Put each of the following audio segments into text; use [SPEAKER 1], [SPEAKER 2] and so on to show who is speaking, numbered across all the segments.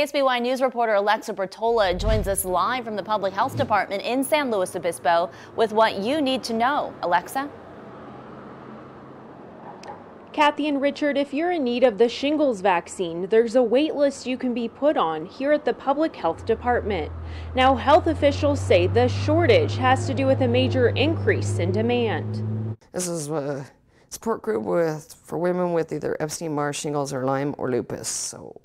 [SPEAKER 1] KSBY News reporter Alexa Bertola joins us live from the Public Health Department in San Luis Obispo with what you need to know. Alexa?
[SPEAKER 2] Kathy and Richard, if you're in need of the shingles vaccine, there's a wait list you can be put on here at the Public Health Department. Now, health officials say the shortage has to do with a major increase in demand.
[SPEAKER 3] This is a support group with for women with either Epstein-Barr shingles or Lyme or lupus. So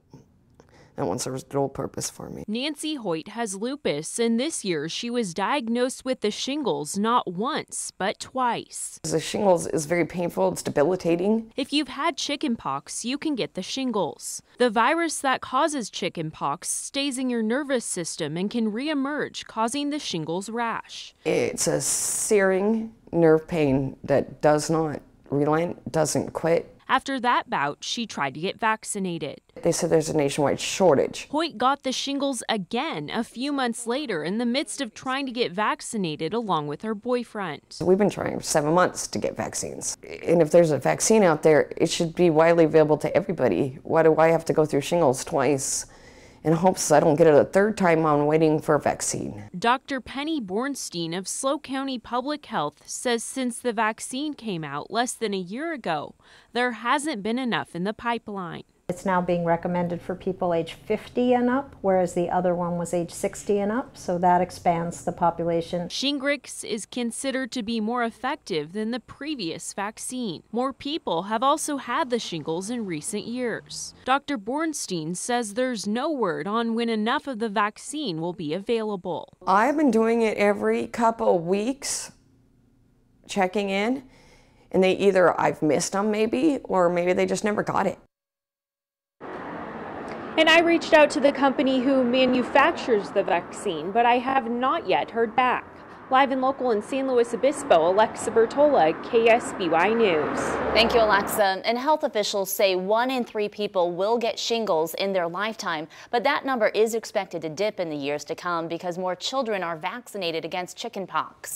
[SPEAKER 3] that one serves dual purpose for me.
[SPEAKER 2] Nancy Hoyt has lupus, and this year she was diagnosed with the shingles not once, but twice.
[SPEAKER 3] The shingles is very painful, it's debilitating.
[SPEAKER 2] If you've had chickenpox, you can get the shingles. The virus that causes chickenpox stays in your nervous system and can reemerge, causing the shingles rash.
[SPEAKER 3] It's a searing nerve pain that does not relent, doesn't quit.
[SPEAKER 2] After that bout, she tried to get vaccinated.
[SPEAKER 3] They said there's a nationwide shortage.
[SPEAKER 2] Hoyt got the shingles again a few months later in the midst of trying to get vaccinated along with her boyfriend.
[SPEAKER 3] We've been trying for seven months to get vaccines. And if there's a vaccine out there, it should be widely available to everybody. Why do I have to go through shingles twice? In hopes I don't get it a third time on waiting for a vaccine.
[SPEAKER 2] Dr. Penny Borenstein of SLO County Public Health says since the vaccine came out less than a year ago, there hasn't been enough in the pipeline.
[SPEAKER 4] It's now being recommended for people age 50 and up, whereas the other one was age 60 and up, so that expands the population.
[SPEAKER 2] Shingrix is considered to be more effective than the previous vaccine. More people have also had the shingles in recent years. Dr. Borenstein says there's no word on when enough of the vaccine will be available.
[SPEAKER 3] I've been doing it every couple weeks, checking in, and they either I've missed them maybe, or maybe they just never got it.
[SPEAKER 2] And I reached out to the company who manufactures the vaccine, but I have not yet heard back. Live and local in San Luis Obispo, Alexa Bertola, KSBY News.
[SPEAKER 1] Thank you, Alexa. And health officials say one in three people will get shingles in their lifetime, but that number is expected to dip in the years to come because more children are vaccinated against chickenpox.